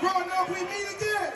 Growing up, we meet again.